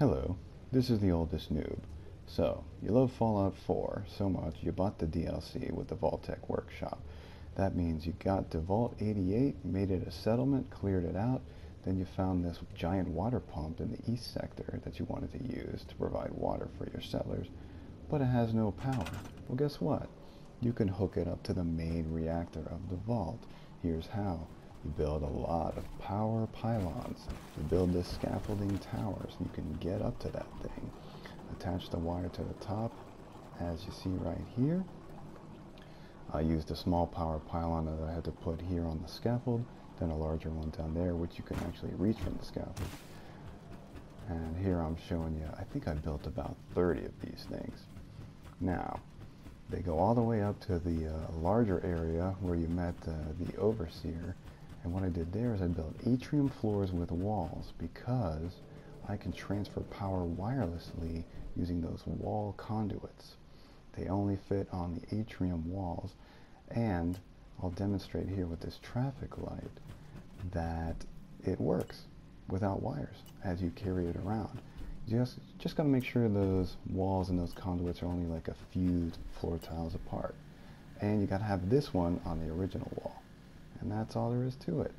Hello, this is the Oldest Newb. So, you love Fallout 4 so much you bought the DLC with the Vault-Tec Workshop. That means you got to Vault 88, made it a settlement, cleared it out, then you found this giant water pump in the east sector that you wanted to use to provide water for your settlers, but it has no power. Well, guess what? You can hook it up to the main reactor of the vault. Here's how. You build a lot of power pylons. You build this scaffolding towers. so you can get up to that thing. Attach the wire to the top, as you see right here. I used a small power pylon that I had to put here on the scaffold, then a larger one down there, which you can actually reach from the scaffold. And here I'm showing you, I think I built about 30 of these things. Now, they go all the way up to the uh, larger area where you met uh, the overseer, and what I did there is I built atrium floors with walls because I can transfer power wirelessly using those wall conduits. They only fit on the atrium walls and I'll demonstrate here with this traffic light that it works without wires as you carry it around. Just, just got to make sure those walls and those conduits are only like a few floor tiles apart. And you got to have this one on the original wall. And that's all there is to it.